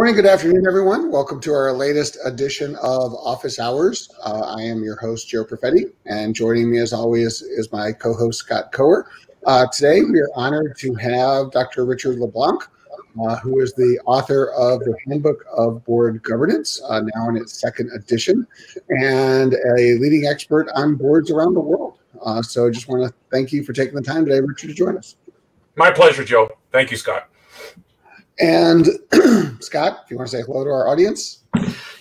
morning, good afternoon, everyone. Welcome to our latest edition of Office Hours. Uh, I am your host, Joe Perfetti, and joining me as always is my co host, Scott Coer. Uh, today, we are honored to have Dr. Richard Leblanc, uh, who is the author of the Handbook of Board Governance, uh, now in its second edition, and a leading expert on boards around the world. Uh, so, I just want to thank you for taking the time today, Richard, to join us. My pleasure, Joe. Thank you, Scott. And Scott, if you want to say hello to our audience.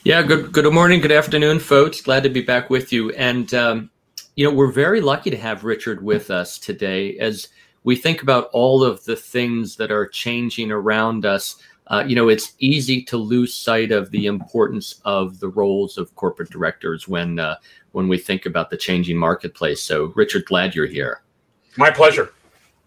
Yeah, good good morning, good afternoon, folks. Glad to be back with you. And um, you know, we're very lucky to have Richard with us today as we think about all of the things that are changing around us. Uh, you know, it's easy to lose sight of the importance of the roles of corporate directors when uh, when we think about the changing marketplace. So, Richard, glad you're here. My pleasure.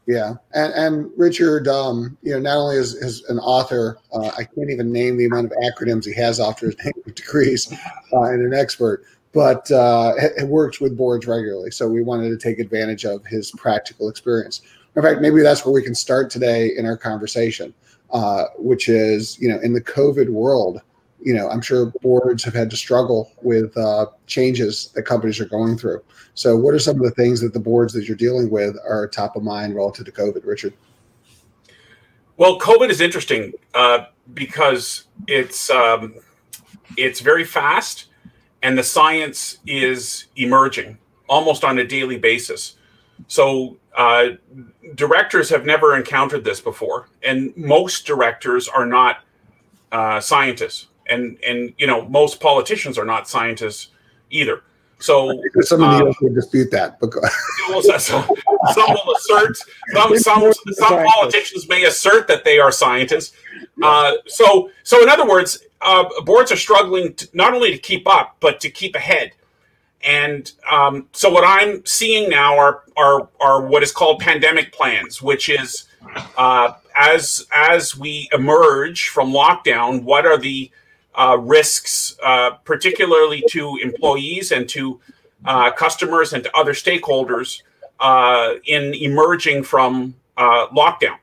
Yeah, and, and Richard, um, you know, not only is, is an author, uh, I can't even name the amount of acronyms he has after his degrees, uh, and an expert, but uh, it works with boards regularly. So we wanted to take advantage of his practical experience. In fact, maybe that's where we can start today in our conversation, uh, which is, you know, in the COVID world, you know, I'm sure boards have had to struggle with uh, changes that companies are going through. So, what are some of the things that the boards that you're dealing with are top of mind relative to COVID, Richard? Well, COVID is interesting uh, because it's um, it's very fast, and the science is emerging almost on a daily basis. So, uh, directors have never encountered this before, and most directors are not uh, scientists and and you know most politicians are not scientists either. So some of you would dispute that. Because some, some will assert some some some politicians may assert that they are scientists. Uh, so so in other words, uh, boards are struggling to, not only to keep up but to keep ahead. And um, so what I'm seeing now are are are what is called pandemic plans, which is uh, as as we emerge from lockdown, what are the uh, risks, uh, particularly to employees and to uh, customers and to other stakeholders uh, in emerging from uh, lockdown.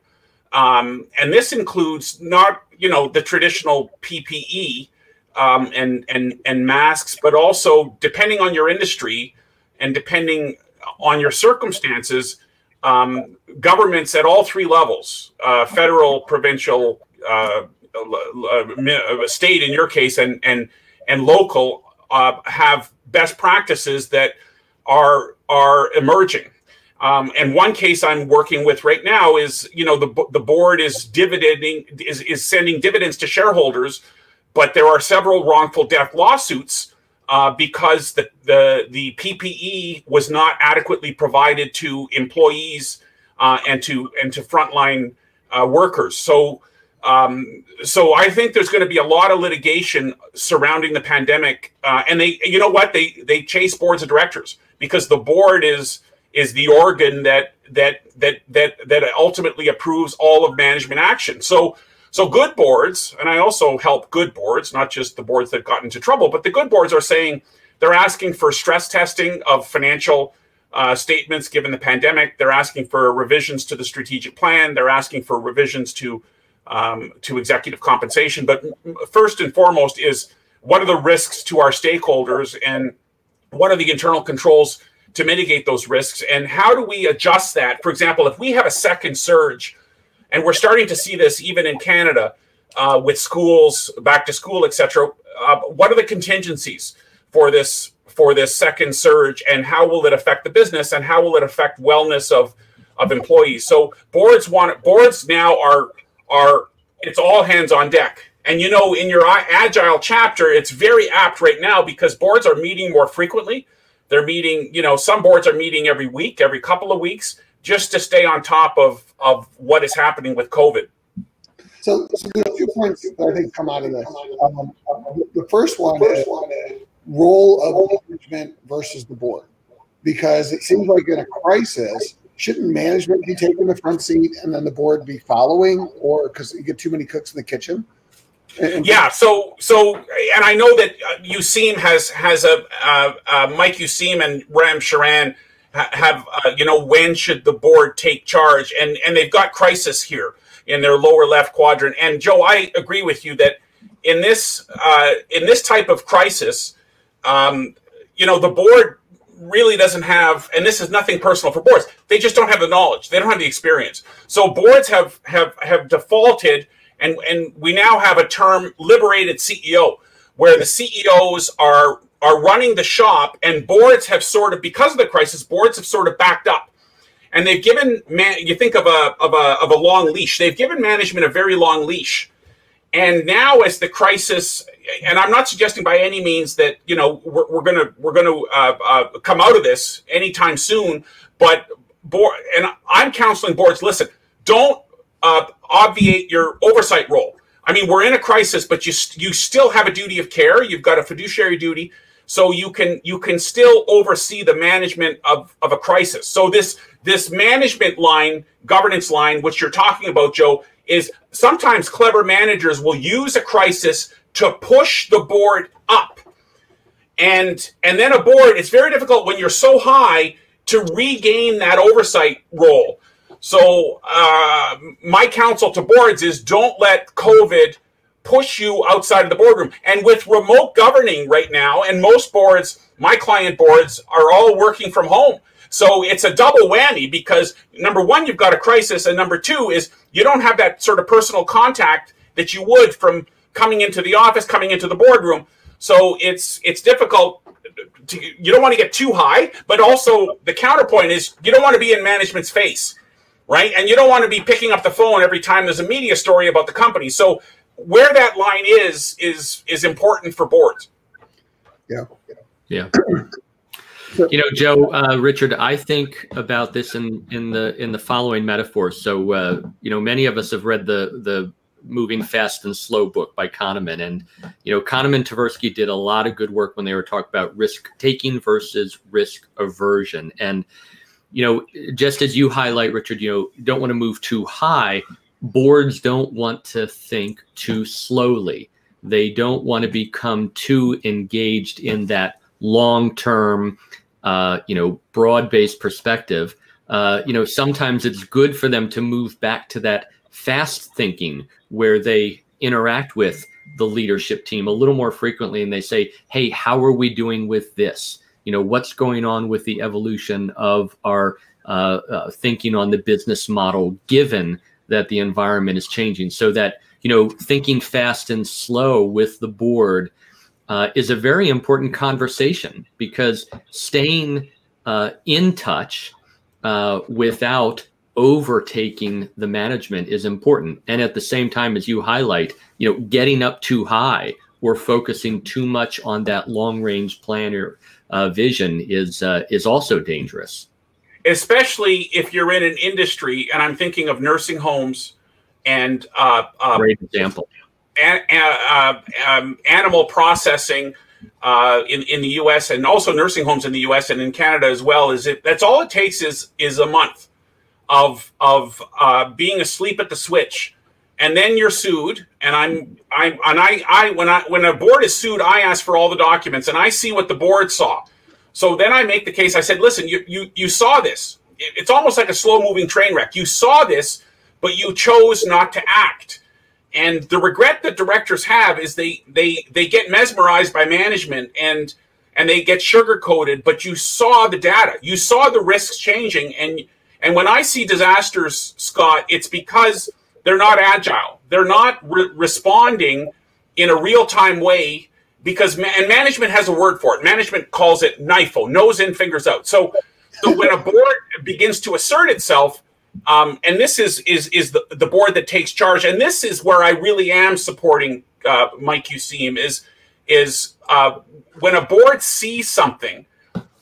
Um, and this includes not, you know, the traditional PPE um, and and and masks, but also depending on your industry and depending on your circumstances, um, governments at all three levels, uh, federal, provincial, uh, state in your case and and and local uh, have best practices that are are emerging. Um, and one case I'm working with right now is, you know, the the board is dividending is is sending dividends to shareholders, but there are several wrongful death lawsuits uh, because the, the the PPE was not adequately provided to employees uh, and to and to frontline uh, workers. So um, so I think there's going to be a lot of litigation surrounding the pandemic, uh, and they, you know what, they they chase boards of directors because the board is is the organ that that that that that ultimately approves all of management action. So so good boards, and I also help good boards, not just the boards that got into trouble, but the good boards are saying they're asking for stress testing of financial uh, statements given the pandemic. They're asking for revisions to the strategic plan. They're asking for revisions to um, to executive compensation. But first and foremost is what are the risks to our stakeholders and what are the internal controls to mitigate those risks and how do we adjust that? For example, if we have a second surge, and we're starting to see this even in Canada uh, with schools, back to school, etc. Uh, what are the contingencies for this for this second surge, and how will it affect the business, and how will it affect wellness of of employees? So boards want boards now are are it's all hands on deck. And you know, in your agile chapter, it's very apt right now because boards are meeting more frequently. They're meeting, you know, some boards are meeting every week, every couple of weeks, just to stay on top of of what is happening with COVID. So, so there are a few points that I think come out of this. Um, the first one is role of management versus the board, because it seems like in a crisis, shouldn't management be taking the front seat and then the board be following, or because you get too many cooks in the kitchen? Yeah. So so, and I know that uh, Useem has has a uh, uh, Mike Useem and Ram Charan have uh, you know when should the board take charge, and and they've got crisis here in their lower left quadrant. And Joe, I agree with you that in this uh, in this type of crisis, um, you know, the board really doesn't have, and this is nothing personal for boards. They just don't have the knowledge. They don't have the experience. So boards have have have defaulted, and and we now have a term liberated CEO, where the CEOs are are running the shop, and boards have sort of because of the crisis, boards have sort of backed up, and they've given man. You think of a of a of a long leash. They've given management a very long leash and now, as the crisis, and I'm not suggesting by any means that you know we're, we're gonna we're gonna uh, uh, come out of this anytime soon, but board and I'm counseling boards. Listen, don't uh, obviate your oversight role. I mean, we're in a crisis, but you you still have a duty of care. You've got a fiduciary duty, so you can you can still oversee the management of of a crisis. So this this management line, governance line, which you're talking about, Joe, is sometimes clever managers will use a crisis to push the board up. And and then a board, it's very difficult when you're so high to regain that oversight role. So uh, my counsel to boards is don't let COVID push you outside of the boardroom. And with remote governing right now, and most boards, my client boards, are all working from home. So it's a double whammy because number one, you've got a crisis, and number two is you don't have that sort of personal contact that you would from coming into the office, coming into the boardroom. So it's it's difficult. To, you don't want to get too high, but also the counterpoint is you don't want to be in management's face, right? And you don't want to be picking up the phone every time there's a media story about the company. So where that line is is is important for boards. Yeah. Yeah. you know, Joe, uh, Richard, I think about this in in the in the following metaphors. So, uh, you know, many of us have read the the Moving Fast and Slow book by Kahneman, and you know, Kahneman Tversky did a lot of good work when they were talking about risk taking versus risk aversion, and you know, just as you highlight, Richard, you know, don't want to move too high. Boards don't want to think too slowly. They don't want to become too engaged in that long term uh, you know, broad-based perspective, uh, you know, sometimes it's good for them to move back to that fast thinking where they interact with the leadership team a little more frequently and they say, hey, how are we doing with this? You know, what's going on with the evolution of our uh, uh, thinking on the business model given that the environment is changing so that, you know, thinking fast and slow with the board uh, is a very important conversation because staying uh, in touch uh, without overtaking the management is important. And at the same time, as you highlight, you know, getting up too high or focusing too much on that long range planner uh, vision is uh, is also dangerous. Especially if you're in an industry, and I'm thinking of nursing homes and uh, great example uh, um, animal processing uh, in in the U.S. and also nursing homes in the U.S. and in Canada as well. Is it that's all it takes is is a month of of uh, being asleep at the switch, and then you're sued. And I'm I'm and I I when I when a board is sued, I ask for all the documents and I see what the board saw. So then I make the case. I said, listen, you you you saw this. It's almost like a slow moving train wreck. You saw this, but you chose not to act. And the regret that directors have is they they they get mesmerized by management and and they get sugar coated. But you saw the data, you saw the risks changing, and and when I see disasters, Scott, it's because they're not agile. They're not re- responding in a real time way because ma- and management has a word for it. Management calls it NIFO, nose in, fingers out. So so when a board begins to assert itself um, and this is is is the, the board that takes charge. And this is where I really am supporting uh, Mike Useem is is uh, when a board sees something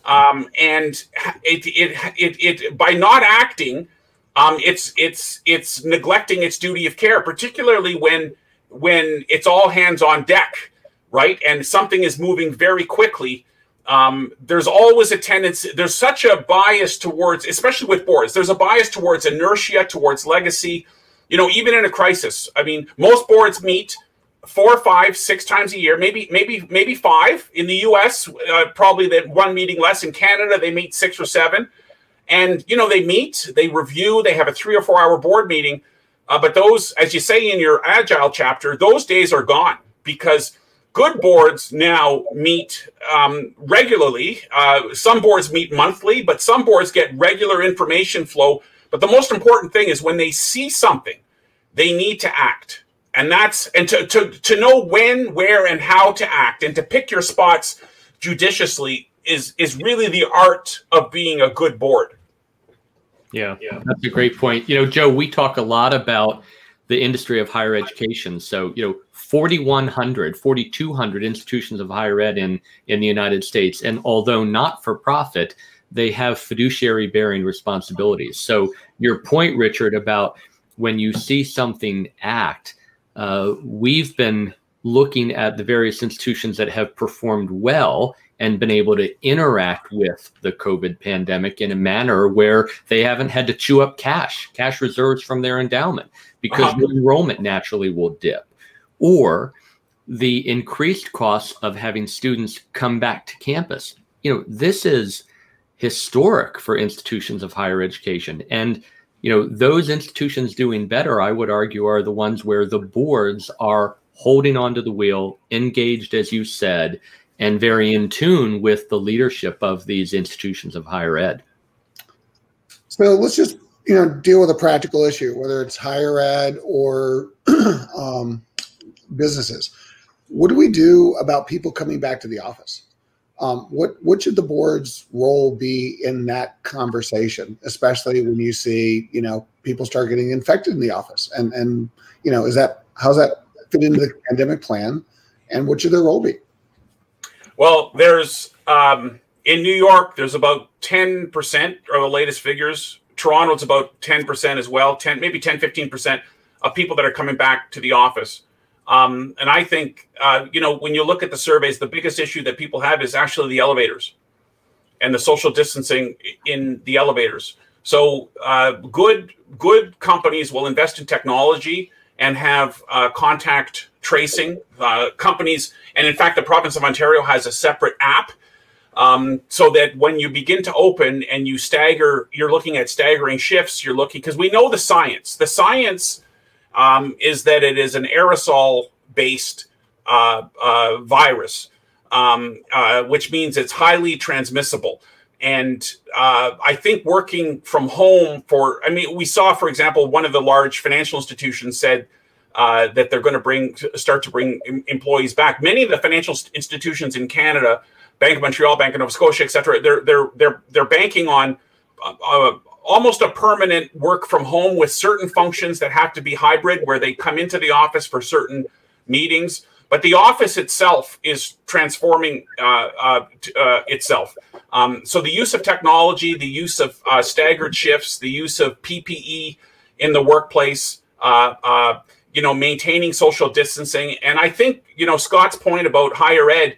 um, and it, it, it, it, by not acting, um, it's it's it's neglecting its duty of care, particularly when when it's all hands on deck, right? And something is moving very quickly um, there's always a tendency, there's such a bias towards, especially with boards, there's a bias towards inertia, towards legacy. You know, even in a crisis, I mean, most boards meet four, five, six times a year, maybe, maybe, maybe five. In the U.S., uh, probably that one meeting less. In Canada, they meet six or seven, and you know, they meet, they review, they have a three or four hour board meeting. Uh, but those, as you say in your agile chapter, those days are gone because good boards now meet um, regularly. Uh, some boards meet monthly, but some boards get regular information flow. But the most important thing is when they see something, they need to act. And that's and to, to, to know when, where, and how to act and to pick your spots judiciously is is really the art of being a good board. Yeah, yeah, that's a great point. You know, Joe, we talk a lot about the industry of higher education. So, you know, 4,100, 4,200 institutions of higher ed in, in the United States. And although not for profit, they have fiduciary bearing responsibilities. So, your point, Richard, about when you see something act, uh, we've been looking at the various institutions that have performed well and been able to interact with the COVID pandemic in a manner where they haven't had to chew up cash, cash reserves from their endowment, because uh -huh. enrollment naturally will dip. Or the increased costs of having students come back to campus. You know, this is historic for institutions of higher education. And, you know, those institutions doing better, I would argue, are the ones where the boards are holding onto the wheel, engaged, as you said, and very in tune with the leadership of these institutions of higher ed. So let's just you know deal with a practical issue, whether it's higher ed or um, businesses. What do we do about people coming back to the office? Um, what what should the board's role be in that conversation, especially when you see you know people start getting infected in the office, and and you know is that how's that fit into the pandemic plan, and what should their role be? Well, there's um, in New York, there's about 10% are the latest figures. Toronto, it's about 10% as well, 10, maybe 10, 15% of people that are coming back to the office. Um, and I think, uh, you know, when you look at the surveys, the biggest issue that people have is actually the elevators and the social distancing in the elevators. So uh, good, good companies will invest in technology and have uh, contact tracing. Uh, companies, and in fact, the province of Ontario has a separate app um, so that when you begin to open and you stagger, you're looking at staggering shifts. You're looking because we know the science. The science um, is that it is an aerosol-based uh, uh, virus, um, uh, which means it's highly transmissible. And uh, I think working from home for, I mean, we saw, for example, one of the large financial institutions said uh, that they're going to bring, start to bring employees back. Many of the financial institutions in Canada, Bank of Montreal, Bank of Nova Scotia, et cetera, they're, they're, they're, they're banking on uh, almost a permanent work from home with certain functions that have to be hybrid, where they come into the office for certain meetings but the office itself is transforming uh, uh, uh, itself. Um, so the use of technology, the use of uh, staggered shifts, the use of PPE in the workplace, uh, uh, you know, maintaining social distancing, and I think you know Scott's point about higher ed.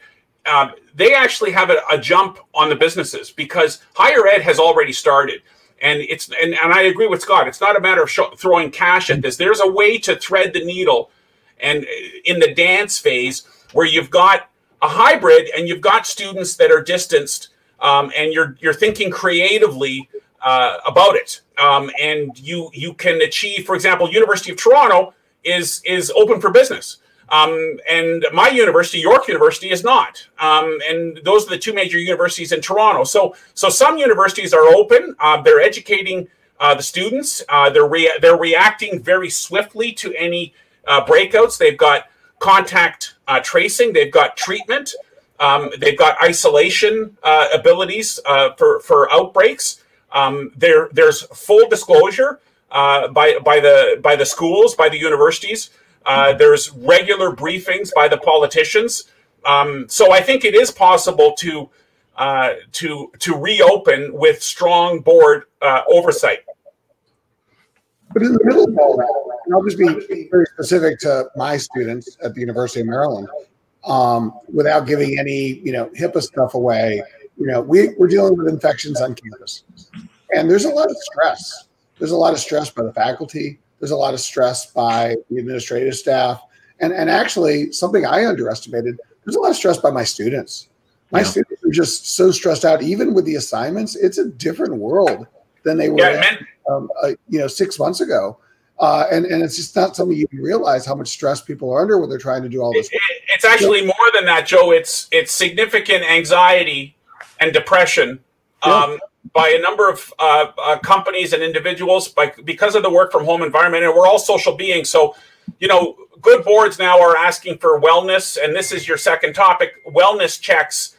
they actually have a, a jump on the businesses because higher ed has already started and it's and, and I agree with Scott. It's not a matter of throwing cash at this. There's a way to thread the needle and in the dance phase where you've got a hybrid and you've got students that are distanced um, and you're you're thinking creatively uh, about it um, and you you can achieve for example university of toronto is is open for business um, and my university york university is not um, and those are the two major universities in toronto so so some universities are open uh, they're educating uh, the students uh, they're they're reacting very swiftly to any uh, breakouts. They've got contact uh, tracing. They've got treatment. Um, they've got isolation uh, abilities for for outbreaks. Um, there there's full disclosure by by the by the schools, by the universities. Uh, there's regular briefings by the politicians. Um, so I think it is possible to to to reopen with strong board oversight. But in the middle of all that, and I'll just be very specific to my students at the University of Maryland, um, without giving any, you know, HIPAA stuff away. You know, we, we're dealing with infections on campus, and there's a lot of stress. There's a lot of stress by the faculty. There's a lot of stress by the administrative staff, and and actually something I underestimated. There's a lot of stress by my students. My yeah. students are just so stressed out, even with the assignments. It's a different world than they were. Yeah, um, uh, you know, six months ago. Uh, and, and it's just not something you realize how much stress people are under when they're trying to do all this. It, it, it's actually more than that, Joe. It's it's significant anxiety and depression um, yeah. By a number of uh, uh, companies and individuals by, because of the work from home environment. And we're all social beings. So, you know, good boards now are asking for wellness. And this is your second topic wellness checks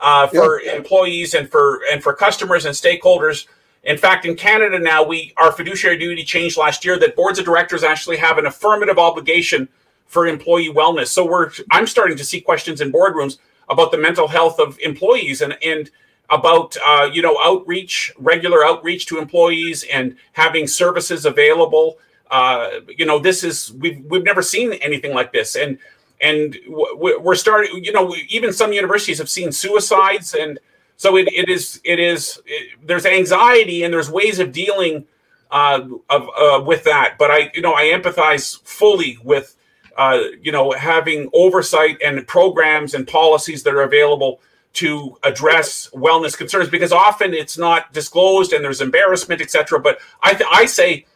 uh, for yeah. employees and for and for customers and stakeholders in fact, in Canada now, we our fiduciary duty changed last year that boards of directors actually have an affirmative obligation for employee wellness. So we're I'm starting to see questions in boardrooms about the mental health of employees and and about uh, you know outreach, regular outreach to employees, and having services available. Uh, you know, this is we've we've never seen anything like this, and and we're starting. You know, even some universities have seen suicides and so it, it is it is it, there's anxiety and there's ways of dealing uh, of uh, with that. But I you know I empathize fully with uh, you know having oversight and programs and policies that are available to address wellness concerns because often it's not disclosed and there's embarrassment etc. But I th- I say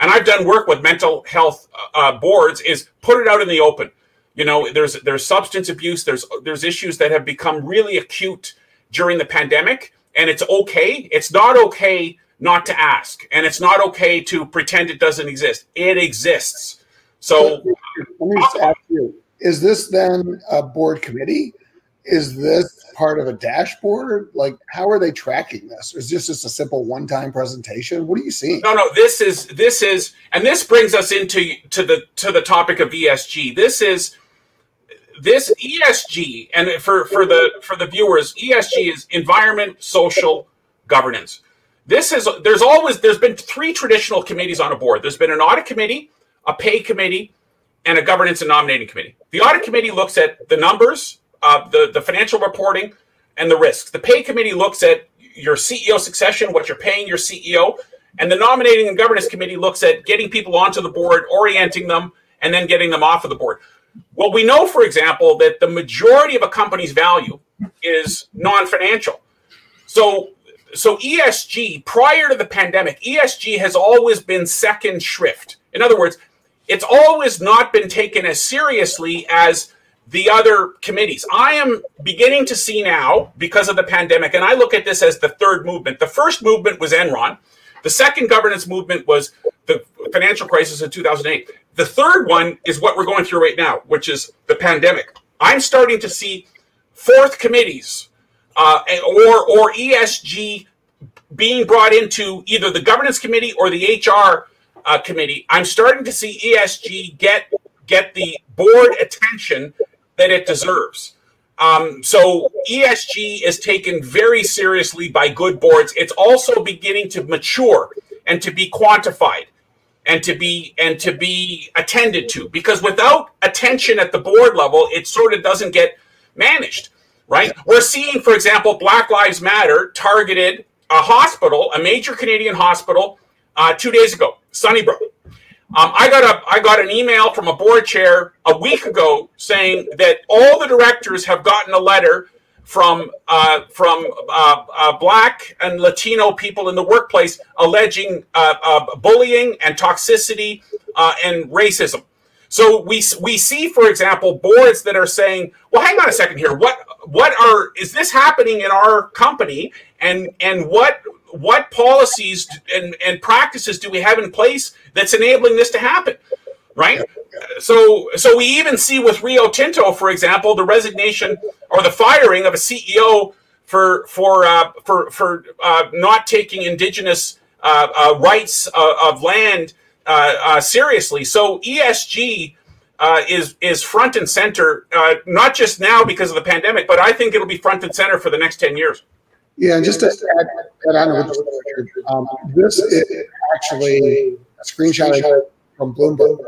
and I've done work with mental health uh, boards is put it out in the open. You know, there's there's substance abuse, there's there's issues that have become really acute during the pandemic, and it's okay. It's not okay not to ask, and it's not okay to pretend it doesn't exist. It exists. So, let me ask you: Is this then a board committee? Is this part of a dashboard? Like, how are they tracking this? Is this just a simple one-time presentation? What are you seeing? No, no. This is this is, and this brings us into to the to the topic of ESG. This is this ESG, and for, for the for the viewers, ESG is environment, social, governance. This is there's always there's been three traditional committees on a board. There's been an audit committee, a pay committee, and a governance and nominating committee. The audit committee looks at the numbers, uh, the the financial reporting, and the risks. The pay committee looks at your CEO succession, what you're paying your CEO, and the nominating and governance committee looks at getting people onto the board, orienting them, and then getting them off of the board. Well, we know, for example, that the majority of a company's value is non-financial. So, so ESG prior to the pandemic, ESG has always been second shrift. In other words, it's always not been taken as seriously as the other committees. I am beginning to see now, because of the pandemic, and I look at this as the third movement. The first movement was Enron. The second governance movement was the financial crisis in 2008. The third one is what we're going through right now, which is the pandemic. I'm starting to see fourth committees uh, or or ESG being brought into either the governance committee or the HR uh, committee. I'm starting to see ESG get get the board attention that it deserves. Um, so ESG is taken very seriously by good boards. It's also beginning to mature and to be quantified and to be and to be attended to because without attention at the board level it sort of doesn't get managed right we're seeing for example black lives matter targeted a hospital a major canadian hospital uh, two days ago sunnybrook um, I got a I got an email from a board chair a week ago saying that all the directors have gotten a letter from uh, from uh, uh, black and Latino people in the workplace alleging uh, uh, bullying and toxicity uh, and racism. So we we see, for example, boards that are saying, "Well, hang on a second here. What what are is this happening in our company? And and what what policies and, and practices do we have in place that's enabling this to happen?" right? So, so we even see with Rio Tinto, for example, the resignation or the firing of a CEO for for uh, for for uh, not taking indigenous uh, uh rights uh, of land uh, seriously. So ESG is is front and center, not just now because of the pandemic, but I think it'll be front and center for the next ten years. Yeah, and just to add, add on to what um, this is actually a screenshot from Bloomberg.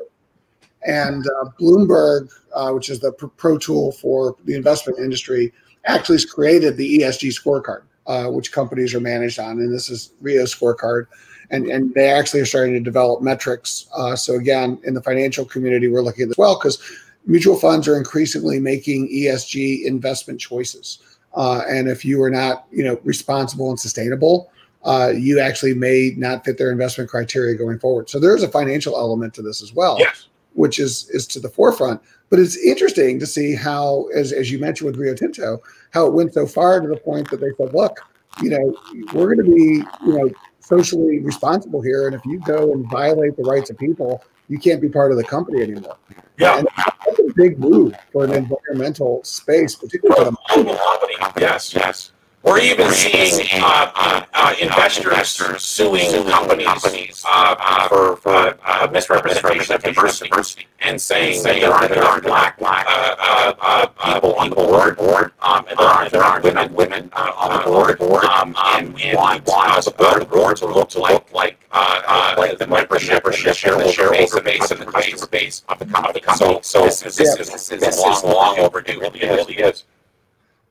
And uh, Bloomberg, uh, which is the pro tool for the investment industry, actually has created the ESG scorecard, uh, which companies are managed on. And this is Rio's scorecard. And, and they actually are starting to develop metrics. Uh, so, again, in the financial community, we're looking at this well because mutual funds are increasingly making ESG investment choices. Uh, and if you are not, you know, responsible and sustainable, uh, you actually may not fit their investment criteria going forward. So there is a financial element to this as well, yes. which is is to the forefront. But it's interesting to see how, as, as you mentioned with Rio Tinto, how it went so far to the point that they said, look, you know, we're going to be, you know, socially responsible here. And if you go and violate the rights of people, you can't be part of the company anymore. Yeah. And that's a big move for an environmental space, particularly for the company. Yes, yes. We're even seeing uh, uh, uh, investors suing companies uh, for, for uh, misrepresentation of diversity and saying that there aren't, there aren't black, black uh, uh, uh, people on the board, board um, and there aren't, there aren't women, women uh, on the board, board um, and, and want, want the board, board to look like, like, uh, uh, like the membership or shareholder, shareholder base and the customer base of the company. So, so this is, this is, this is long, long overdue. It really is.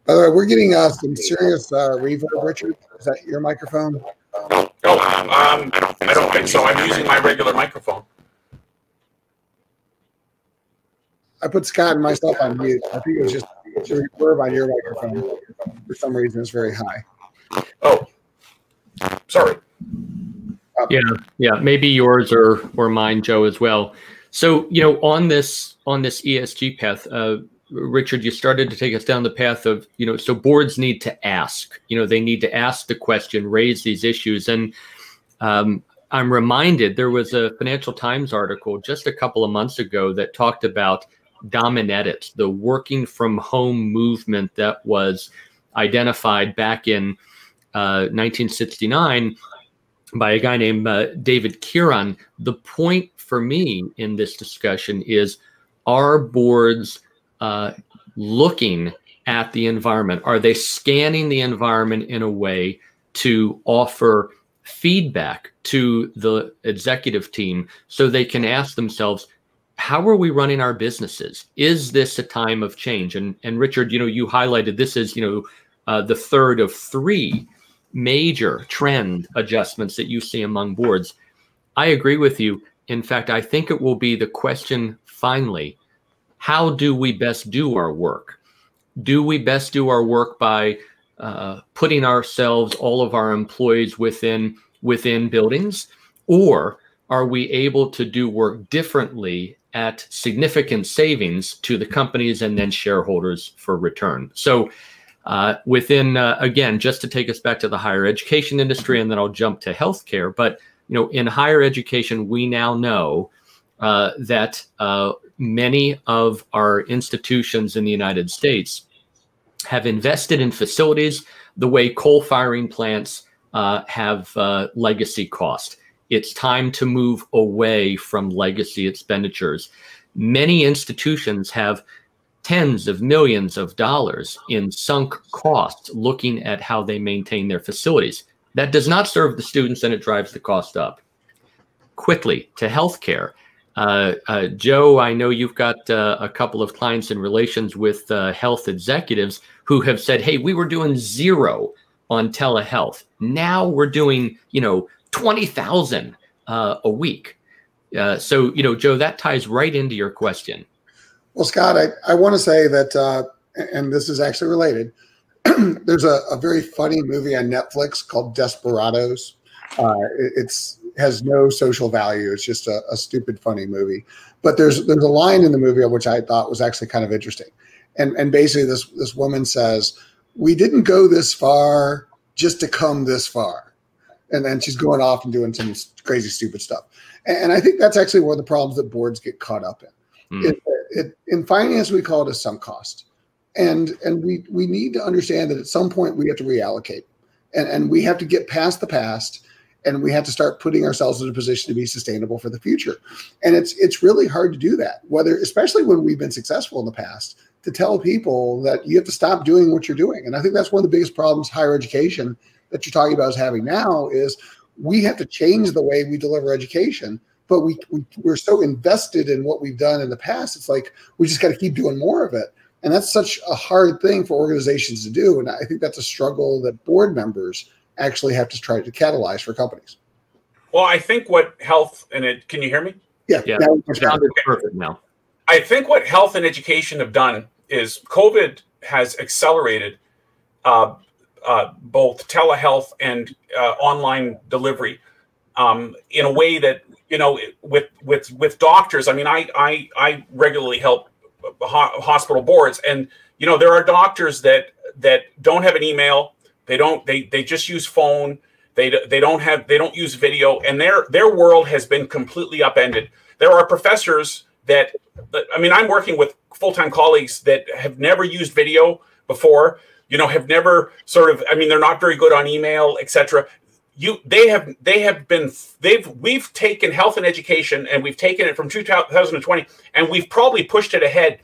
By the way, we're getting uh, some serious uh, reverb, Richard. Is that your microphone? Oh, um, um, I don't think so. I'm using my regular microphone. I put Scott and myself on mute. I think it was just the reverb on your microphone. For some reason, it's very high. Oh, sorry. Yeah, yeah, maybe yours or or mine, Joe, as well. So you know, on this on this ESG path, uh, Richard, you started to take us down the path of you know, so boards need to ask. You know, they need to ask the question, raise these issues, and um, I'm reminded there was a Financial Times article just a couple of months ago that talked about Dominetics, the working from home movement that was identified back in uh, 1969 by a guy named uh, David Kieran. The point for me in this discussion is are boards uh, looking at the environment? Are they scanning the environment in a way to offer feedback to the executive team so they can ask themselves, how are we running our businesses? Is this a time of change? And and Richard, you know, you highlighted this is you know uh, the third of three major trend adjustments that you see among boards. I agree with you. In fact, I think it will be the question finally how do we best do our work? Do we best do our work by uh, putting ourselves, all of our employees within within buildings, or are we able to do work differently at significant savings to the companies and then shareholders for return? So uh, within uh, again just to take us back to the higher education industry and then i'll jump to healthcare but you know in higher education we now know uh, that uh, many of our institutions in the united states have invested in facilities the way coal firing plants uh, have uh, legacy cost it's time to move away from legacy expenditures many institutions have tens of millions of dollars in sunk costs looking at how they maintain their facilities. That does not serve the students and it drives the cost up. Quickly to healthcare. Uh, uh, Joe, I know you've got uh, a couple of clients in relations with uh, health executives who have said, "Hey, we were doing zero on telehealth. Now we're doing, you know, twenty thousand uh, a week." Uh, so, you know, Joe, that ties right into your question. Well, Scott, I, I want to say that, uh, and this is actually related. There's a, a, very funny movie on Netflix called Desperados. Uh, it, it's has no social value. It's just a, a, stupid, funny movie. But there's there's a line in the movie which I thought was actually kind of interesting, and and basically this this woman says, "We didn't go this far just to come this far," and then she's going off and doing some crazy, stupid stuff. And, and I think that's actually one of the problems that boards get caught up in. Mm. It, it, in finance, we call it a sunk cost, and and we we need to understand that at some point we have to reallocate, and and we have to get past the past, and we have to start putting ourselves in a position to be sustainable for the future, and it's it's really hard to do that. Whether especially when we've been successful in the past, to tell people that you have to stop doing what you're doing, and I think that's one of the biggest problems higher education that you're talking about is having now is we have to change the way we deliver education but we, we we're so invested in what we've done in the past it's like we just got to keep doing more of it and that's such a hard thing for organizations to do and i think that's a struggle that board members actually have to try to catalyze for companies. Well i think what health and it can you hear me? Yeah. Yeah. Perfect now. I think what health and education have done is covid has accelerated uh, uh, both telehealth and uh, online delivery um, in a way that you know with with with doctors. I mean, I I, I regularly help hospital boards, and you know there are doctors that that don't have an email. They don't. They they just use phone. They they don't have. They don't use video, and their their world has been completely upended. There are professors that. I mean, I'm working with full time colleagues that have never used video before you know have never sort of i mean they're not very good on email etc you they have they have been they've we've taken health and education and we've taken it from 2020 and we've probably pushed it ahead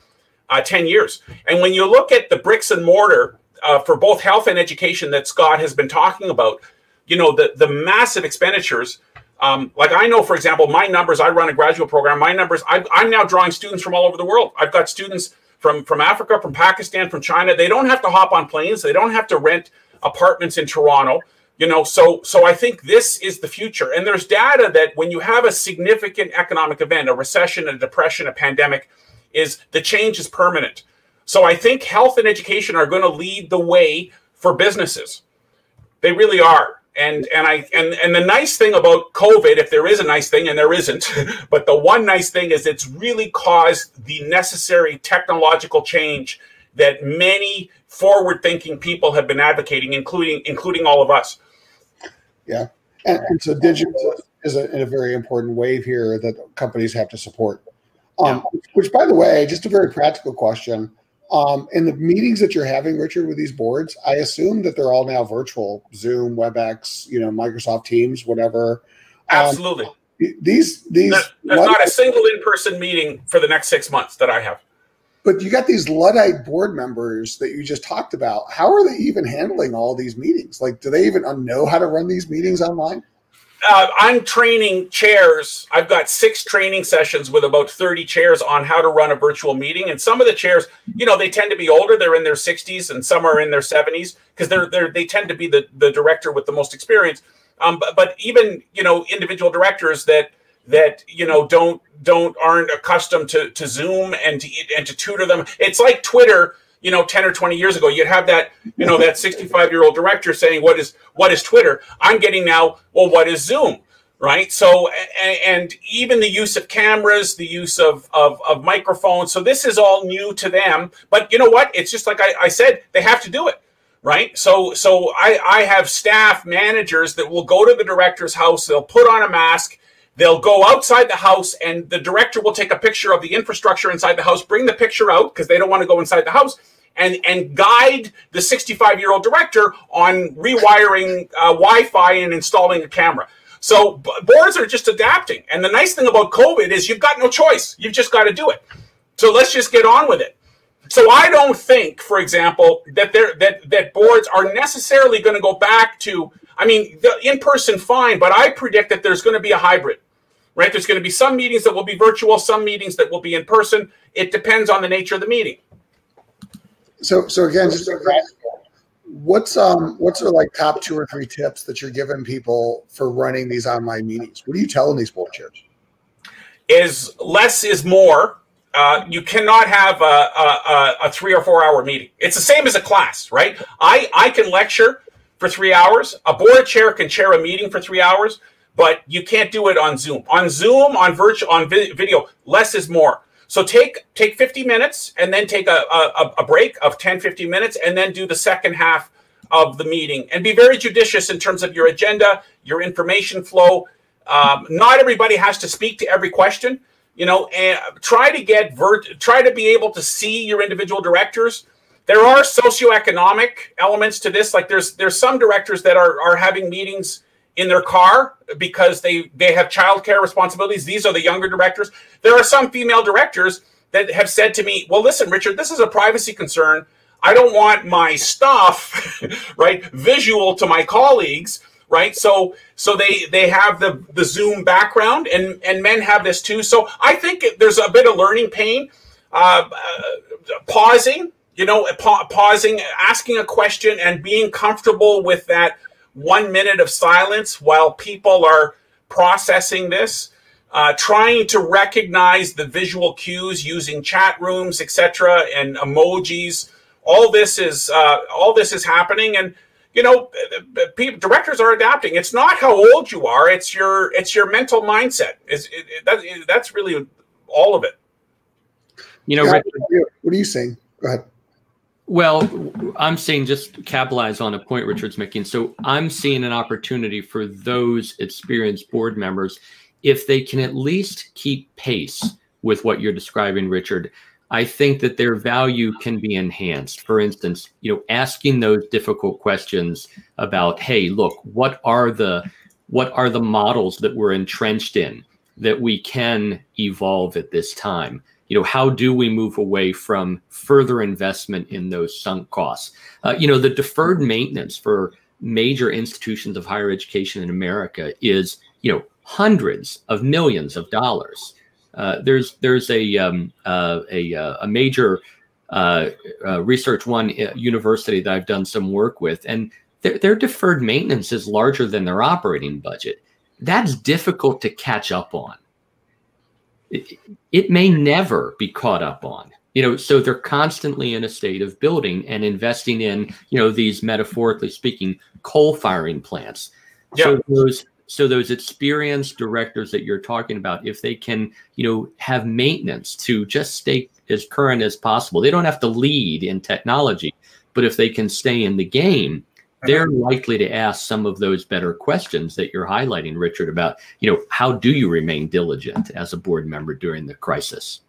uh, 10 years and when you look at the bricks and mortar uh, for both health and education that scott has been talking about you know the the massive expenditures um, like i know for example my numbers i run a graduate program my numbers I, i'm now drawing students from all over the world. I've got students from from africa from pakistan from china. They don't have to hop on planes. They don't have to rent apartments in toronto you know. So so i think this is the future. And there's data that when you have a significant economic event a recession a depression a pandemic is the change is permanent so i think health and education are going to lead the way for businesses they really are and and i and and the nice thing about covid if there is a nice thing and there isn't but the one nice thing is it's really caused the necessary technological change that many forward thinking people have been advocating, including including all of us. Yeah, and, and so digital is a, a, very important wave here that companies have to support. Um, yeah. Which, by the way, just a very practical question. Um, in the meetings that you're having, Richard, with these boards, I assume that they're all now virtual: Zoom, WebEx, you know, Microsoft Teams, whatever. Um, Absolutely. These these there's, there's not a single in-person meeting for the next six months that I have. But you got these Luddite board members that you just talked about. How are they even handling all these meetings? Like, do they even know how to run these meetings online? Uh, I'm training chairs. I've got six training sessions with about 30 chairs on how to run a virtual meeting. And some of the chairs, you know, they tend to be older. They're in their 60s and some are in their 70s because they're, they're they tend to be the, the director with the most experience. Um, but, but even, you know, individual directors that – that you know don't don't aren't accustomed to to Zoom and to and to tutor them. It's like Twitter, you know, 10 or 20 years ago. You'd have that, you know, that 65-year-old director saying, What is what is Twitter? I'm getting now, well, what is Zoom? Right. So and, and even the use of cameras, the use of, of, of microphones. So this is all new to them. But you know what? It's just like I, I said, they have to do it right so so I, I have staff managers that will go to the director's house they'll put on a mask They'll go outside the house and the director will take a picture of the infrastructure inside the house, bring the picture out because they don't want to go inside the house, and, and guide the 65 year old director on rewiring uh, Wi Fi and installing a camera. So b- boards are just adapting. And the nice thing about COVID is you've got no choice. You've just got to do it. So let's just get on with it. So I don't think, for example, that there that that boards are necessarily going to go back to I mean, the in person, fine, but I predict that there's going to be a hybrid, right? There's going to be some meetings that will be virtual, some meetings that will be in person. It depends on the nature of the meeting. So, so again, just what's um what's are like top two or three tips that you're giving people for running these online meetings? What are you telling these board chairs? Is less is more. Uh, you cannot have a, a, a, three or four hour meeting. It's the same as a class, right? I, I can lecture for three hours. A board chair can chair a meeting for three hours, but you can't do it on Zoom. On Zoom, on virtual, on vi- video, less is more. So take take 50 minutes and then take a, a, a break of 10, 15 minutes and then do the second half of the meeting and be very judicious in terms of your agenda, your information flow. Um, not everybody has to speak to every question, you know, and try to get vert, try to be able to see your individual directors there are socioeconomic elements to this. Like there's there's some directors that are are having meetings in their car because they they have childcare responsibilities. These are the younger directors. There are some female directors that have said to me, "Well, listen, Richard, this is a privacy concern. I don't want my stuff, right, visual to my colleagues." right so so they they have the the zoom background and and men have this too so i think there's a bit of learning pain uh, uh, pausing you know, pa- pausing, asking a question, and being comfortable with that one minute of silence while people are processing this. Uh, trying to recognize the visual cues using chat rooms, etc., and emojis. All this is uh, all this is happening, and you know, people, directors are adapting. It's not how old you are; it's your it's your mental mindset. Is it, it, that, that's really all of it. You know, Yeah, Richard, what are you saying? Go ahead. Well, I'm saying just capitalize on a point Richard's making. So I'm seeing an opportunity for those experienced board members, if they can at least keep pace with what you're describing, Richard. I think that their value can be enhanced. For instance, you know, asking those difficult questions about, hey, look, what are the what are the models that we're entrenched in that we can evolve at this time? You know how do we move away from further investment in those sunk costs? Uh, you know the deferred maintenance for major institutions of higher education in america is you know hundreds of millions of dollars. Uh, there's there's a um, uh, a, a major uh, uh, research one uh, university that I've done some work with, and their, their deferred maintenance is larger than their operating budget. That's difficult to catch up on it may never be caught up on you know so they're constantly in a state of building and investing in you know these metaphorically speaking coal firing plants Yeah. so those so those experienced directors that you're talking about if they can you know have maintenance to just stay as current as possible they don't have to lead in technology but if they can stay in the game they're likely to ask some of those better questions that you're highlighting richard about you know how do you remain diligent as a board member during the crisis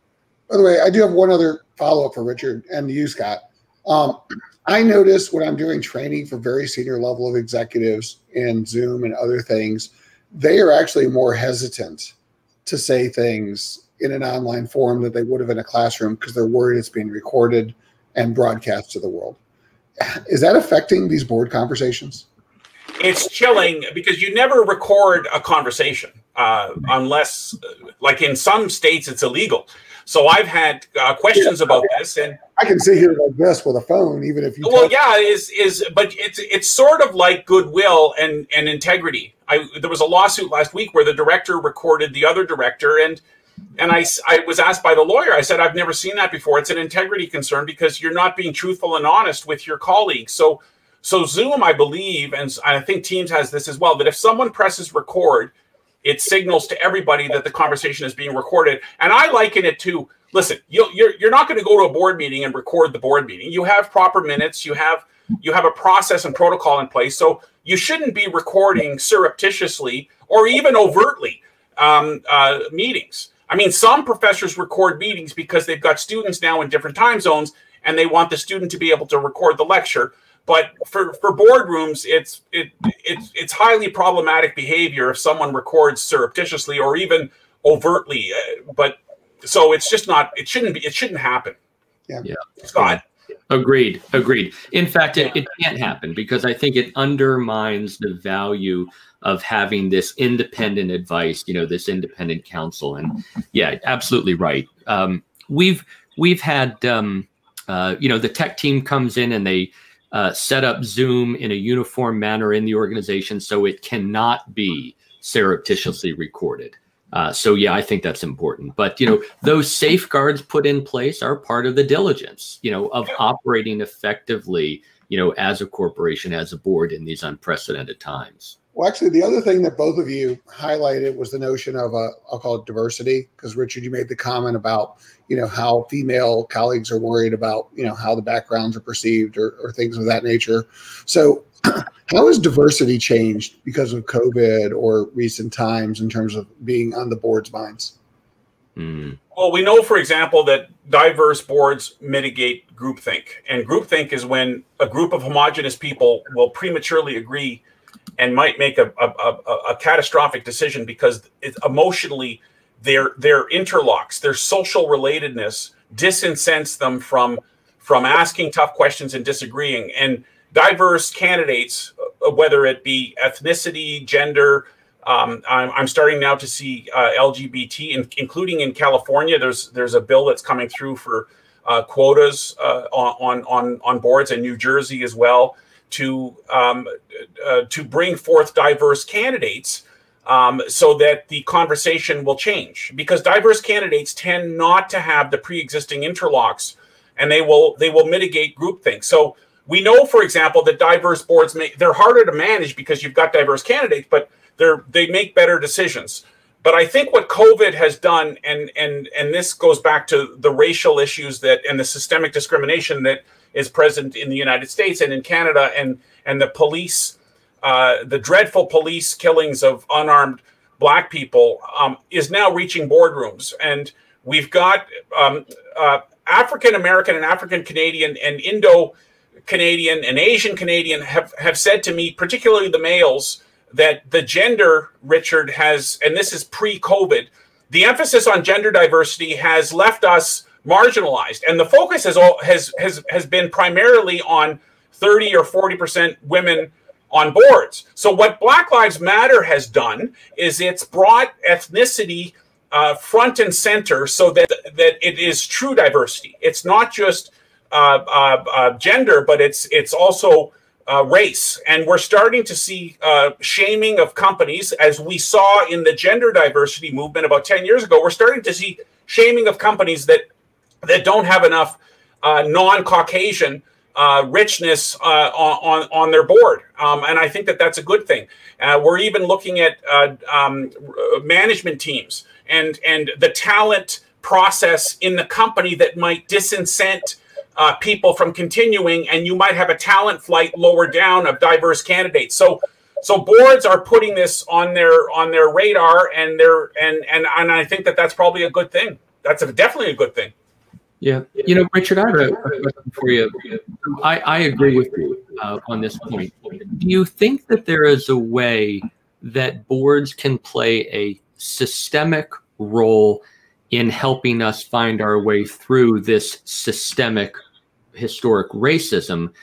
By the way, I do have one other follow up for Richard and you, Scott. Um, I notice when I'm doing training for very senior level of executives in Zoom and other things, they are actually more hesitant to say things in an online forum that they would have in a classroom because they're worried it's being recorded and broadcast to the world. Is that affecting these board conversations? it's chilling because you never record a conversation uh, unless, like in some states, it's illegal. So I've had uh, questions about this, and I can sit here like this with a phone, even if you. well, yeah, is is but it's it's sort of like goodwill and and integrity. I there was a lawsuit last week where the director recorded the other director, and and I, I was asked by the lawyer. I said I've never seen that before. It's an integrity concern because you're not being truthful and honest with your colleagues. So so Zoom, I believe, and I think Teams has this as well. That if someone presses record, it signals to everybody that the conversation is being recorded. And I liken it to listen, you, you're you're not going to go to a board meeting and record the board meeting. You have proper minutes. You have you have a process and protocol in place. So you shouldn't be recording surreptitiously or even overtly um, uh, meetings. I mean, some professors record meetings because they've got students now in different time zones and they want the student to be able to record the lecture. But for, for boardrooms, it's it, it's it's highly problematic behavior if someone records surreptitiously or even overtly. Uh, but so it's just not. It shouldn't be. It shouldn't happen. Yeah. Yeah. Scott. Agreed. Agreed. In fact, it, it can't happen because I think it undermines the value of having this independent advice, you know, this independent counsel. And yeah, absolutely right. Um, we've we've had um, uh, you know the tech team comes in and they uh, set up Zoom in a uniform manner in the organization so it cannot be surreptitiously recorded. Uh, so yeah, I think that's important. But you know, those safeguards put in place are part of the diligence, you know, of operating effectively, you know, as a corporation, as a board in these unprecedented times. Well, actually, the other thing that both of you highlighted was the notion of uh, I'll call it diversity, because Richard, you made the comment about you know how female colleagues are worried about you know how the backgrounds are perceived or, or things of that nature. So, how has diversity changed because of COVID or recent times in terms of being on the board's minds? Mm. Well, we know, for example, that diverse boards mitigate groupthink, and groupthink is when a group of homogenous people will prematurely agree and might make a, a, a, a catastrophic decision because it, emotionally their their interlocks, their social relatedness disincents them from from asking tough questions and disagreeing. And diverse candidates, uh, whether it be ethnicity, gender, um, I'm, I'm starting now to see uh, LGBT, in, including in California. There's there's a bill that's coming through for uh, quotas uh, on on on boards, in New Jersey as well to um, uh, to bring forth diverse candidates um, so that the conversation will change. Because diverse candidates tend not to have the pre-existing interlocks, and they will they will mitigate groupthink. So We know, for example, that diverse boards make they're harder to manage because you've got diverse candidates, but they're they make better decisions. But I think what COVID has done, and and and this goes back to the racial issues that and the systemic discrimination that is present in the United States and in Canada, and and the police, uh, the dreadful police killings of unarmed black people, um, is now reaching boardrooms, and we've got um, uh, African American and African Canadian and Indo Canadian and Asian Canadian have have said to me, particularly the males that the gender, Richard, has, and this is pre COVID, the emphasis on gender diversity has left us marginalized. And the focus has, all, has, has, has been primarily on 30 or 40% women on boards. So, what Black Lives Matter has done is it's brought ethnicity uh, front and center so that, that it is true diversity. It's not just gender, but it's, it's also uh, race. And we're starting to see uh, shaming of companies, as we saw in the gender diversity movement about 10 years ago. We're starting to see shaming of companies that, that don't have enough uh, non Caucasian uh, richness uh, on, on their board. Um, and I think that that's a good thing. Uh, we're even looking at um, management teams and, and the talent process in the company that might disincent uh, people from continuing, and you might have a talent flight lower down of diverse candidates. So, so boards are putting this on their on their radar, and they're and and and I think that that's probably a good thing. That's a, definitely a good thing. Yeah, you know, Richard, I have a question for you. I, I agree with you uh, on this point. Do you think that there is a way that boards can play a systemic role in helping us find our way through this systemic historic racism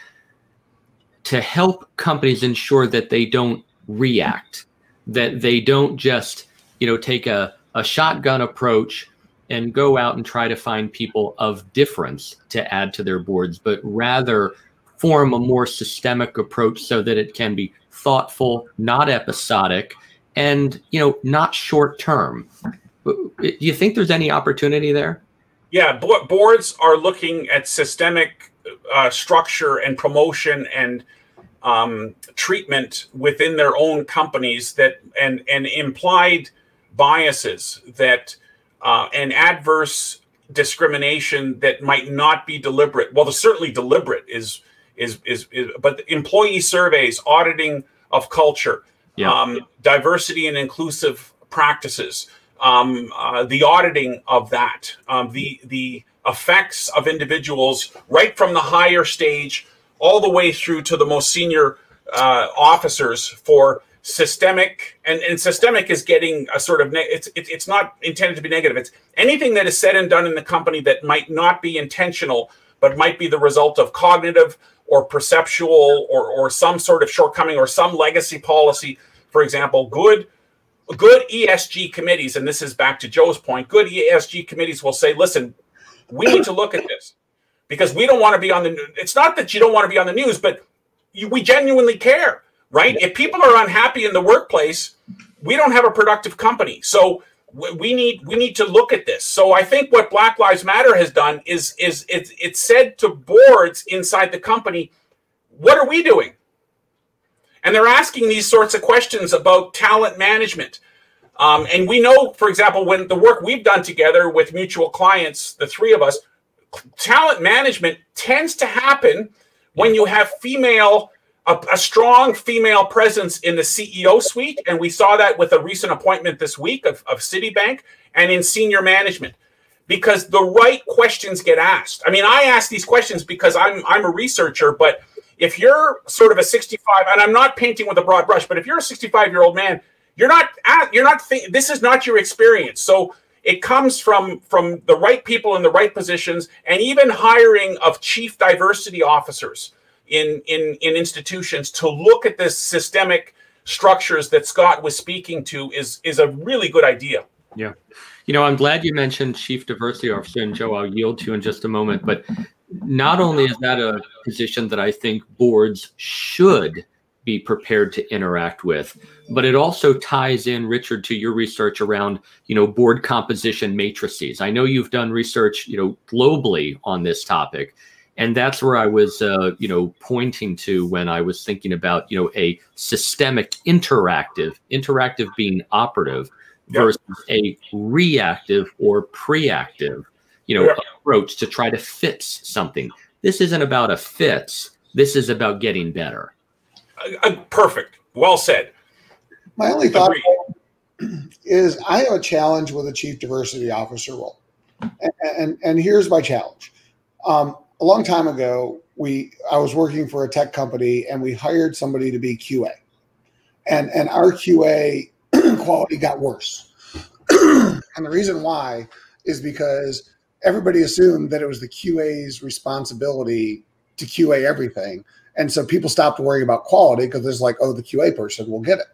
to help companies ensure that they don't react, that they don't just, you know, take a, a shotgun approach and go out and try to find people of difference to add to their boards, but rather form a more systemic approach so that it can be thoughtful, not episodic, and you know, not short term. Uh, do you think there's any opportunity there? Yeah, boards are looking at systemic uh, structure and promotion and um, treatment within their own companies that and and implied biases that uh, and adverse discrimination that might not be deliberate. Well, the certainly deliberate is is is, is but employee surveys, auditing of culture, yeah. um, diversity and inclusive practices um, uh, the auditing of that, um, the the effects of individuals right from the hire stage all the way through to the most senior uh, officers for systemic and, and systemic is getting a sort of it's it, it's not intended to be negative. It's anything that is said and done in the company that might not be intentional but might be the result of cognitive or perceptual or, or some sort of shortcoming or some legacy policy. For example good good ESG committees, and this is back to Joe's point, good ESG committees will say, listen, we need to look at this because we don't want to be on the it's not that you don't want to be on the news, but you, we genuinely care, right? If people are unhappy in the workplace, we don't have a productive company. So we need we need to look at this. So I think what Black Lives Matter has done is is it's it's said to boards inside the company, what are we doing? And they're asking these sorts of questions about talent management. Um, and we know, for example, when the work we've done together with mutual clients, the three of us, talent management tends to happen when you have female, a, a, strong female presence in the CEO suite. And we saw that with a recent appointment this week of, of Citibank and in senior management because the right questions get asked. I mean, I ask these questions because I'm, I'm a researcher, but if you're sort of a 65 and i'm not painting with a broad brush but if you're a 65 year old man you're not you're not this is not your experience. So it comes from from the right people in the right positions and even hiring of chief diversity officers in in in institutions to look at this systemic structures that scott was speaking to is is a really good idea. Yeah. You know i'm glad you mentioned chief diversity officer and joe i'll yield to you in just a moment but not only is that a position that I think boards should be prepared to interact with, but it also ties in, Richard, to your research around, you know, board composition matrices. I know you've done research, you know, globally on this topic. and that's where I was, uh, you know, pointing to when I was thinking about, you know, a systemic interactive, interactive being operative versus a reactive or preactive, you know, approach to try to fix something. This isn't about a fix. This is about getting better. Uh, uh, perfect. Well said. My only thought is I have a challenge with a chief diversity officer role. And, and, and here's my challenge. Um, a long time ago, we I was working for a tech company and we hired somebody to be QA. And and our QA quality got worse. and the reason why is because everybody assumed that it was the QA's responsibility to QA everything. And so people stopped worrying about quality because it's like, oh, the QA person will get it.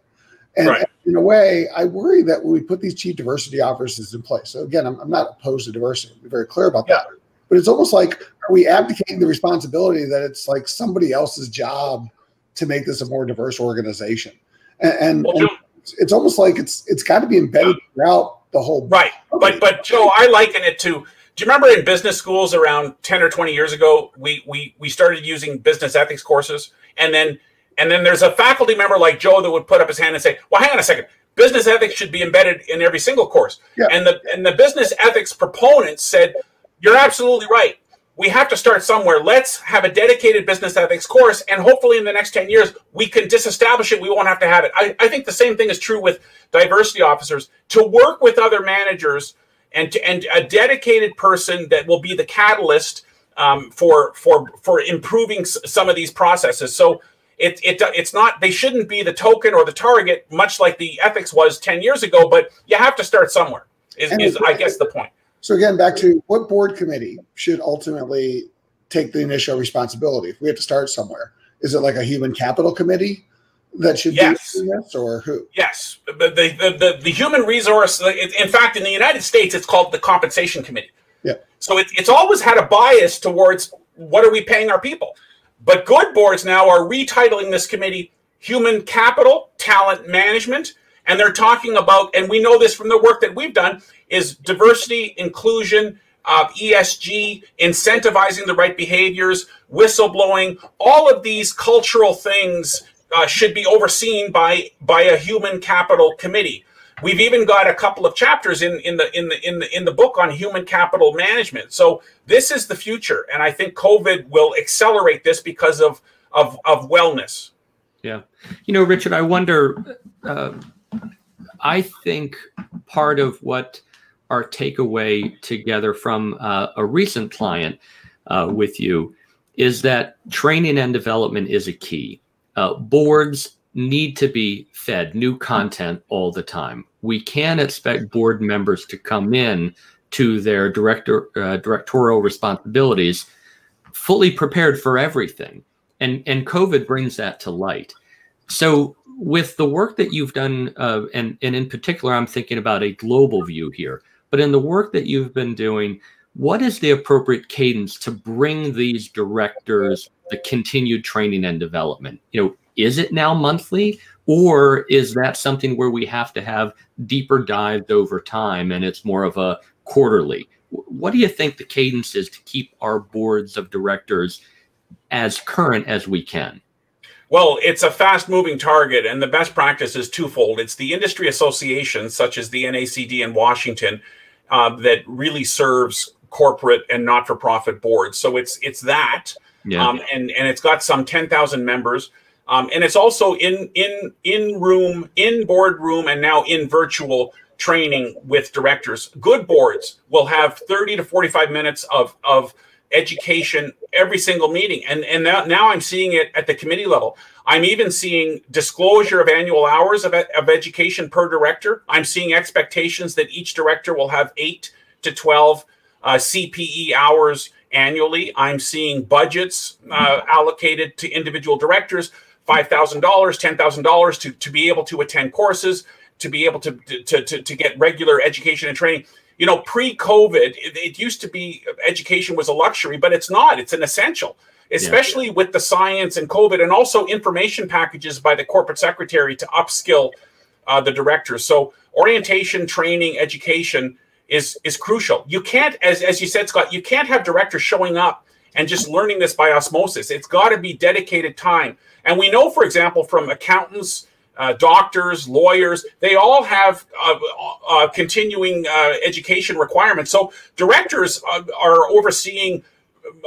And, right. and, in a way, I worry that when we put these chief diversity officers in place. So again, I'm, I'm not opposed to diversity. I'll be very clear about yeah. that but it's almost like are we abdicating the responsibility that it's like somebody else's job to make this a more diverse organization and, and, well, and it's almost like it's it's got to be embedded throughout the whole right company. but but joe i liken it to do you remember in business schools around 10 or 20 years ago we we we started using business ethics courses and then and then there's a faculty member like joe that would put up his hand and say well hang on a second business ethics should be embedded in every single course yeah. and the and the business ethics proponents said you're absolutely right. We have to start somewhere. Let's have a dedicated business ethics course, and hopefully, in the next 10 years, we can disestablish it. We won't have to have it. I, I think the same thing is true with diversity officers to work with other managers and, to, and a dedicated person that will be the catalyst um, for, for, for improving some of these processes. So, it, it, it's not they shouldn't be the token or the target much like the ethics was 10 years ago but you have to start somewhere is, is i guess the point so again, back to what board committee should ultimately take the initial responsibility? If we have to start somewhere, is it like a human capital committee that should yes. do this, or who? Yes, the the, the, the human resource. In fact, in the United States, it's called the compensation committee. Yeah. So it, it's always had a bias towards what are we paying our people. But good boards now are retitling this committee human capital, talent management, and they're talking about, and we know this from the work that we've done, is diversity, inclusion, uh, ESG, incentivizing the right behaviors, whistleblowing, all of these cultural things uh, should be overseen by by a human capital committee. We've even got a couple of chapters in, in the in the in the in the book on human capital management. So this is the future, and I think COVID will accelerate this because of of of wellness. Yeah, you know, Richard, I wonder. Uh, I think part of what our takeaway together from uh, a recent client uh, with you is that training and development is a key. Uh, boards need to be fed new content all the time. We can't expect board members to come in to their director uh, directorial responsibilities fully prepared for everything, and and COVID brings that to light. So with the work that you've done, uh, and and in particular, I'm thinking about a global view here but in the work that you've been doing, what is the appropriate cadence to bring these directors the continued training and development? You know, is it now monthly or is that something where we have to have deeper dived over time and it's more of a quarterly? What do you think the cadence is to keep our boards of directors as current as we can? Well, it's a fast moving target, and the best practice is twofold. It's the industry associations, such as the NACD in Washington, uh, that really serves corporate and not for profit boards. So it's it's that, yeah. um, and and it's got some ten thousand members, um, and it's also in in in room, in boardroom, and now in virtual training with directors. Good boards will have thirty to forty five minutes of of education every single meeting. And, and now, now I'm seeing it at the committee level. I'm even seeing disclosure of annual hours of, of education per director. I'm seeing expectations that each director will have eight to 12 uh, CPE hours annually. I'm seeing budgets uh, allocated to individual directors, $5,000, $10,000 to, to be able to attend courses, to be able to, to, to, to get regular education and training you know, pre-COVID, it, it, used to be education was a luxury, but it's not. It's an essential, especially yeah. with the science and COVID, and also information packages by the corporate secretary to upskill uh, the directors. So orientation, training, education is is crucial. You can't, as as you said, Scott, you can't have directors showing up and just learning this by osmosis. It's got to be dedicated time. And we know, for example, from accountants, uh, doctors, lawyers, they all have uh, uh, continuing uh, education requirements. So directors uh, are overseeing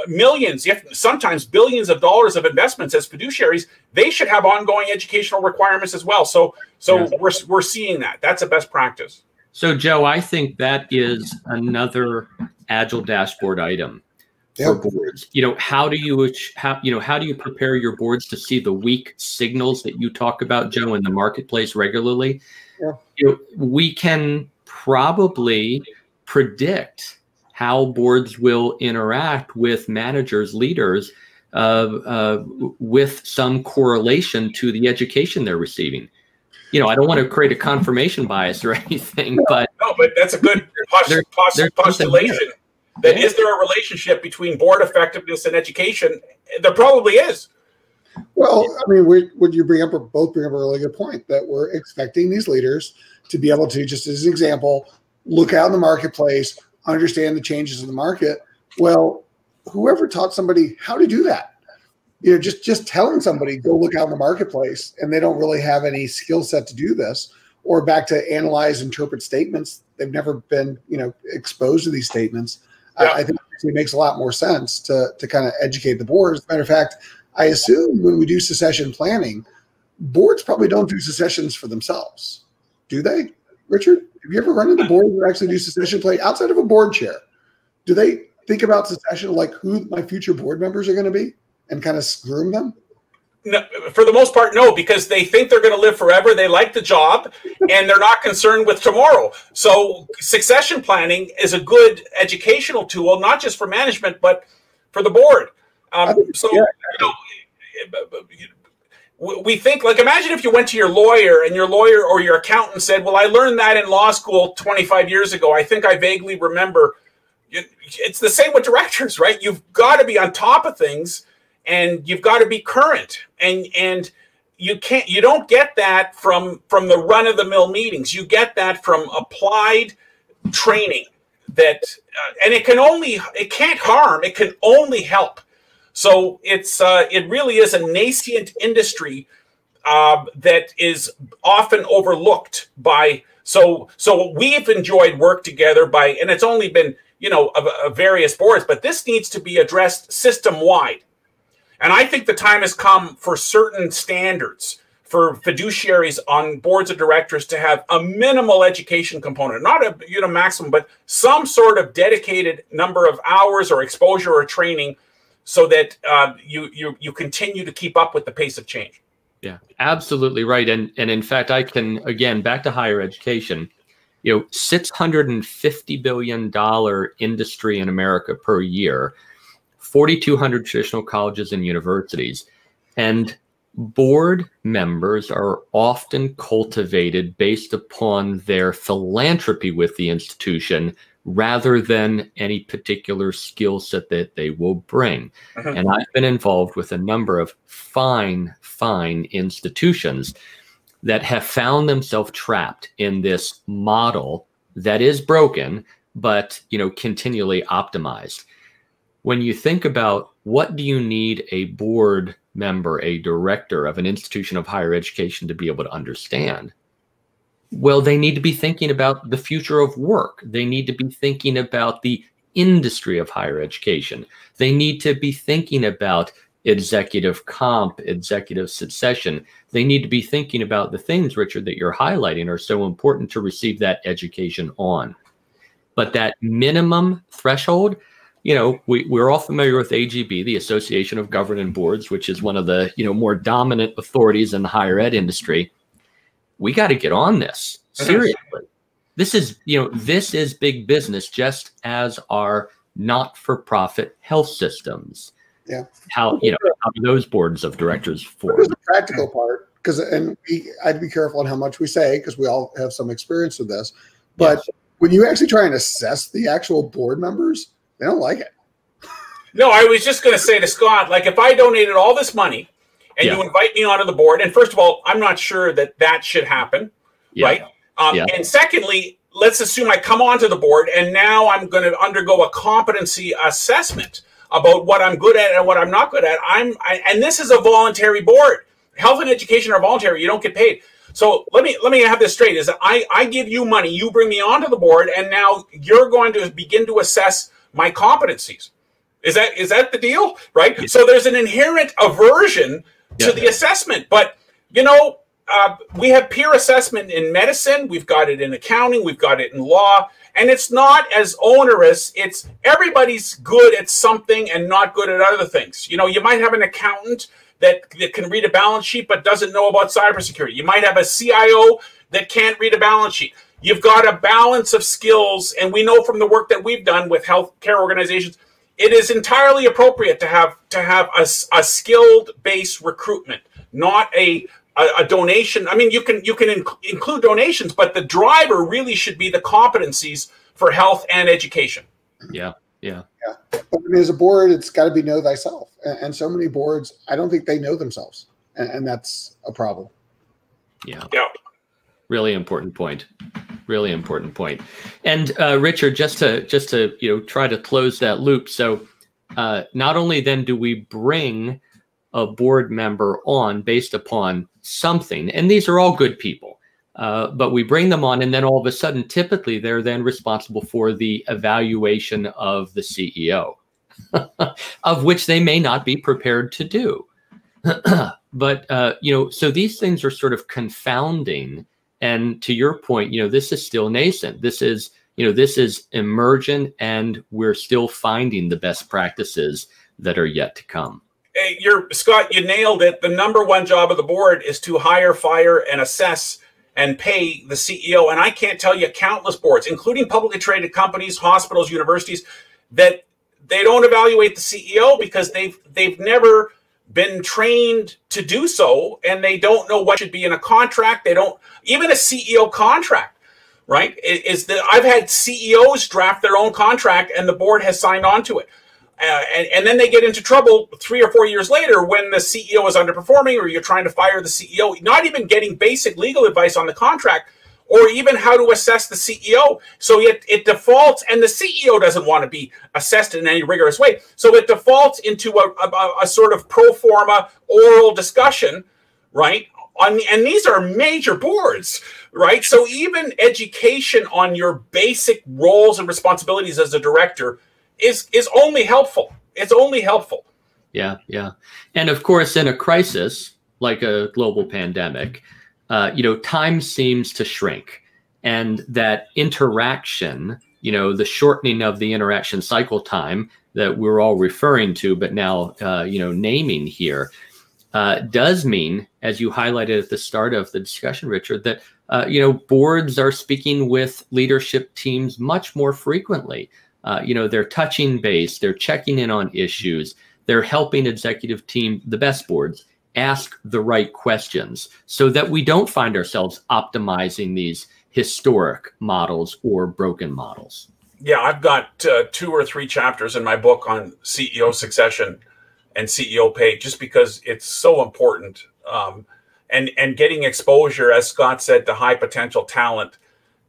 millions, sometimes billions of dollars of investments as fiduciaries. They should have ongoing educational requirements as well. So, so yeah. we're we're seeing that. That's a best practice. So, Joe, I think that is another agile dashboard item for boards. You know, how do you how you know how do you prepare your boards to see the weak signals that you talk about, Joe, in the marketplace regularly? Yeah. You know, we can probably predict how boards will interact with managers, leaders, uh, uh, with some correlation to the education they're receiving you know, I don't want to create a confirmation bias or anything, but no, but that's a good post- post- postulation. That yeah. is there a relationship between board effectiveness and education? There probably is. Well, I mean, we, would you bring up or both bring up a really good point that we're expecting these leaders to be able to, just as an example, look out in the marketplace, understand the changes in the market. Well, whoever taught somebody how to do that? You know, just just telling somebody go look out in the marketplace, and they don't really have any skill set to do this, or back to analyze, interpret statements. They've never been, you know, exposed to these statements. Yeah. I, I, think it makes a lot more sense to to kind of educate the board. As a matter of fact, I assume when we do succession planning, boards probably don't do secessions for themselves, do they? Richard, have you ever run into boards that actually do succession play outside of a board chair? Do they think about succession like who my future board members are going to be? And kind of groom them? No, for the most part, no, because they think they're going to live forever. They like the job, and they're not concerned with tomorrow. So, succession planning is a good educational tool, not just for management, but for the board. Um, so, yeah. you know, we think like imagine if you went to your lawyer and your lawyer or your accountant said, "Well, I learned that in law school 25 years ago. I think I vaguely remember." It's the same with directors, right? You've got to be on top of things and you've got to be current. And and you can't you don't get that from from the run of the mill meetings. You get that from applied training that uh, and it can only it can't harm it can only help. So it's uh, it really is a nascent industry uh, that is often overlooked by so so we've enjoyed work together by and it's only been you know of, various boards but this needs to be addressed system wide and I think the time has come for certain standards for fiduciaries on boards of directors to have a minimal education component, not a you know maximum, but some sort of dedicated number of hours or exposure or training, so that uh, you you you continue to keep up with the pace of change. Yeah, absolutely right. And and in fact, I can again back to higher education. You know, six hundred and fifty billion dollar industry in America per year 4,200 traditional colleges and universities. And board members are often cultivated based upon their philanthropy with the institution rather than any particular skill set that they will bring. Uh-huh. And I've been involved with a number of fine, fine institutions that have found themselves trapped in this model that is broken, but you know, continually optimized when you think about what do you need a board member, a director of an institution of higher education to be able to understand? Well, they need to be thinking about the future of work. They need to be thinking about the industry of higher education. They need to be thinking about executive comp, executive succession. They need to be thinking about the things, Richard, that you're highlighting are so important to receive that education on. But that minimum threshold, you know, we, we're all familiar with AGB, the Association of Governing Boards, which is one of the, you know, more dominant authorities in the higher ed industry. We got to get on this seriously. This is, you know, this is big business, just as are not-for-profit health systems. Yeah. How, you know, how those boards of directors form. the practical part, because, and we, I'd be careful on how much we say, because we all have some experience with this. But yes. when you actually try and assess the actual board members, they don't like it. No, I was just going to say to Scott, like if I donated all this money and yeah. you invite me onto the board, and first of all, I'm not sure that that should happen, yeah. right? Um, yeah. And secondly, let's assume I come onto the board and now I'm going to undergo a competency assessment. about what I'm good at and what I'm not good at. I'm I, and this is a voluntary board. Health and education are voluntary. You don't get paid. So let me let me have this straight: is that I I give you money, you bring me onto the board, and now you're going to begin to assess my competencies. Is that is that the deal? Right. Yeah. So there's an inherent aversion to yeah. the assessment, but you know. Uh, we have peer assessment in medicine. We've got it in accounting. We've got it in law and it's not as onerous. It's everybody's good at something and not good at other things. You know, you might have an accountant that, that can read a balance sheet but doesn't know about cybersecurity. You might have a CIO that can't read a balance sheet. You've got a balance of skills, and we know from the work that we've done with healthcare organizations, it is entirely appropriate to have to have a, a skilled based recruitment, not a, a, a donation. I mean, you can you can inc- include donations, but the driver really should be the competencies for health and education. Yeah. Yeah. Yeah. But I mean, as a board, it's got to be know thyself. And, and, so many boards, I don't think they know themselves. And, and that's a problem. Yeah. Yeah. Really important point. Really important point. And uh, Richard, just to just to you know try to close that loop. So uh, not only then do we bring a board member on based upon something, and these are all good people. Uh, but we bring them on, and then all of a sudden, typically, they're then responsible for the evaluation of the CEO, of which they may not be prepared to do. but uh, you know, so these things are sort of confounding. And to your point, you know, this is still nascent. This is you know, this is emergent, and we're still finding the best practices that are yet to come. Hey, you're Scott. You nailed it. The number one job of the board is to hire, fire, and assess and pay the CEO. And I can't tell you countless boards, including publicly traded companies, hospitals, universities, that they don't evaluate the CEO because they've they've never been trained to do so and they don't know what should be in a contract. They don't even a CEO contract, right? Is that I've had CEOs draft their own contract and the board has signed on to it. Uh, and, and, then they get into trouble three or four years later when the CEO is underperforming or you're trying to fire the CEO, not even getting basic legal advice on the contract or even how to assess the CEO. So it, it defaults, and the CEO doesn't want to be assessed in any rigorous way. So it defaults into a, a, a sort of pro forma oral discussion, right? On, and these are major boards, right? So even education on your basic roles and responsibilities as a director is is only helpful. It's only helpful. Yeah, yeah, and of course, in a crisis like a global pandemic, uh, you know, time seems to shrink, and that interaction, you know, the shortening of the interaction cycle time that we're all referring to, but now, uh, you know, naming here, uh, does mean, as you highlighted at the start of the discussion, Richard, that uh, you know boards are speaking with leadership teams much more frequently. Uh, you know, they're touching base, they're checking in on issues, they're helping executive team, the best boards, ask the right questions so that we don't find ourselves optimizing these historic models or broken models. Yeah, I've got uh, two or three chapters in my book on CEO succession and CEO pay just because it's so important. Um, and, and getting exposure, as Scott said, to high potential talent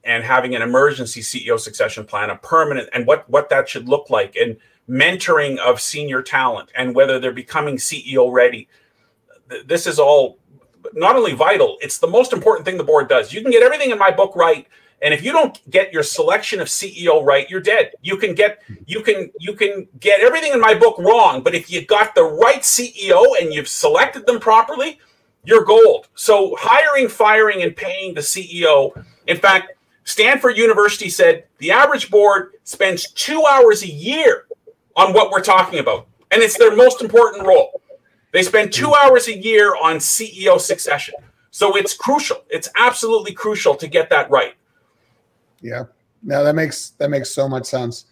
and having an emergency CEO succession plan, a permanent, and what what that should look like, and mentoring of senior talent, and whether they're becoming CEO ready. This is all not only vital; it's the most important thing the board does. You can get everything in my book right, and if you don't get your selection of CEO right, you're dead. You can get you can you can get everything in my book wrong, but if you got the right CEO and you've selected them properly, you're gold. So hiring, firing, and paying the CEO. In fact, Stanford University said the average board spends two hours a year on what we're talking about, and it's their most important role. They spend two hours a year on CEO succession. So it's crucial. It's absolutely crucial to get that right. Yeah. No, that makes that makes so much sense.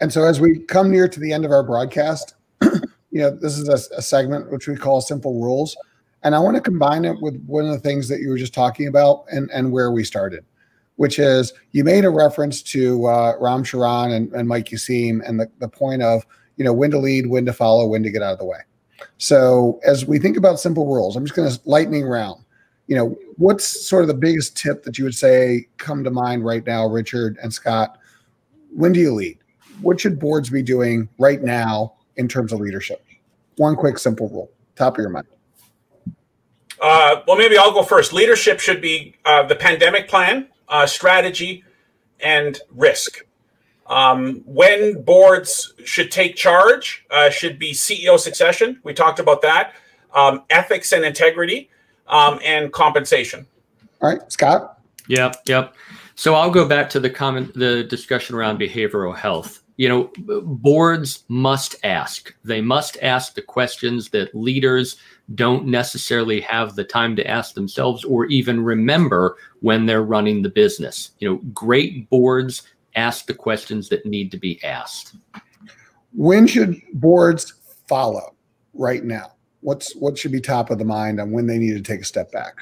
And so as we come near to the end of our broadcast, you know, this is a, a segment which we call simple rules. And I want to combine it with one of the things that you were just talking about and, and where we started which is you made a reference to uh, Ram Charan and, and Mike Useem and the, the point of, you know, when to lead, when to follow, when to get out of the way. So as we think about simple rules, I'm just going to lightning round. You know, what's sort of the biggest tip that you would say come to mind right now, Richard and Scott? When do you lead? What should boards be doing right now in terms of leadership? One quick, simple rule, top of your mind. Uh, well, maybe I'll go first. Leadership should be uh, the pandemic plan, uh, strategy, and risk. Um, when boards should take charge, uh, should be CEO succession. We talked about that. Um, ethics and integrity, um, and compensation. All right, Scott. Yep, yep. So I'll go back to the comment, the discussion around behavioral health. You know, boards must ask. They must ask the questions that leaders don't necessarily have the time to ask themselves or even remember when they're running the business. You know, great boards ask the questions that need to be asked. When should boards follow right now? What's what should be top of the mind on when they need to take a step back?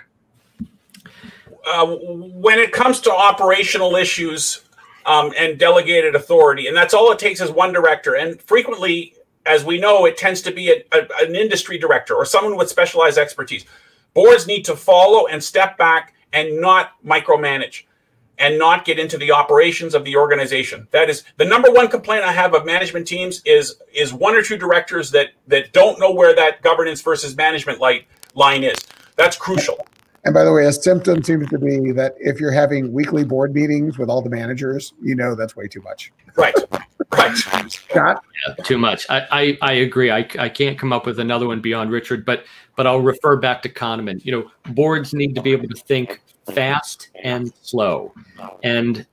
Uh, when it comes to operational issues um, and delegated authority, and that's all it takes is one director. And frequently, as we know, it tends to be a, a, an industry director or someone with specialized expertise. Boards need to follow and step back and not micromanage and not get into the operations of the organization. That is the number one complaint I have of management teams is is one or two directors that that don't know where that governance versus management light line is. That's crucial. And by the way, a symptom seems to be that if you're having weekly board meetings with all the managers, you know that's way too much. Right. Right. Scott? Yeah, too much. I, I, I agree. I, I can't come up with another one beyond Richard, but but I'll refer back to Kahneman. You know, boards need to be able to think fast and slow. And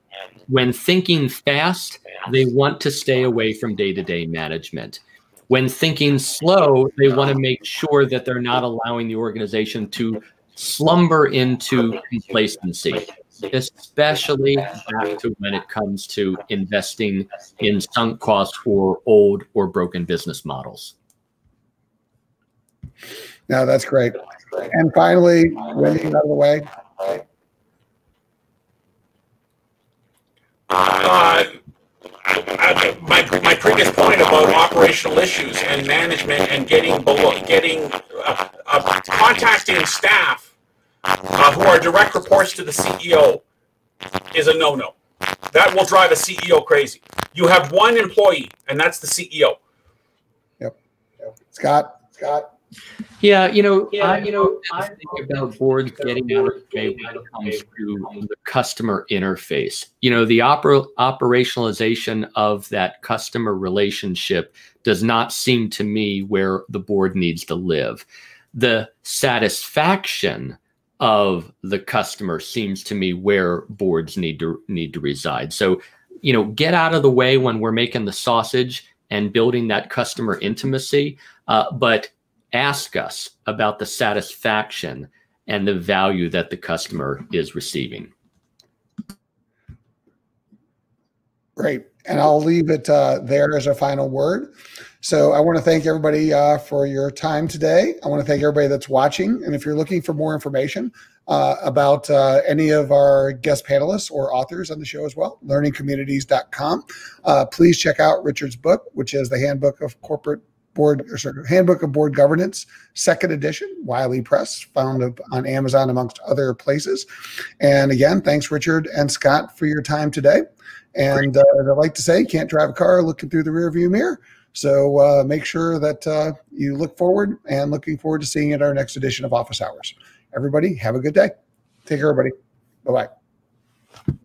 when thinking fast, they want to stay away from day to day management. When thinking slow, they want to make sure that they're not allowing the organization to slumber into complacency, especially back to when it comes to investing in sunk costs or old or broken business models. No, that's great. And finally, Wendy, out of the way. Uh, my, my previous point about operational issues and management and getting below, getting uh, uh, contacting staff uh, who are direct reports to the CEO is a no-no. That will drive a CEO crazy. You have one employee, and that's the CEO. Yep. yep. Scott. Scott. Yeah, you know, yeah, I, you know, I think about boards getting out of the way when it comes to the customer interface. You know, the oper- operationalization of that customer relationship does not seem to me where the board needs to live. The satisfaction of the customer seems to me where boards need to need to reside. So, you know, get out of the way when we're making the sausage and building that customer intimacy, uh, but ask us about the satisfaction and the value that the customer is receiving. Great. And I'll leave it uh, there as a final word. So I want to thank everybody uh, for your time today. I want to thank everybody that's watching. And if you're looking for more information uh, about uh, any of our guest panelists or authors on the show as well, learningcommunities.com, uh, please check out Richard's book, which is the Handbook of Corporate Board or sorry, Handbook of Board Governance, second edition, Wiley Press, found on Amazon amongst other places. And again, thanks Richard and Scott for your time today. And uh, as I like to say, can't drive a car looking through the rearview mirror. So uh, make sure that uh, you look forward and looking forward to seeing you at our next edition of Office Hours. Everybody, have a good day. Take care, everybody. Bye bye.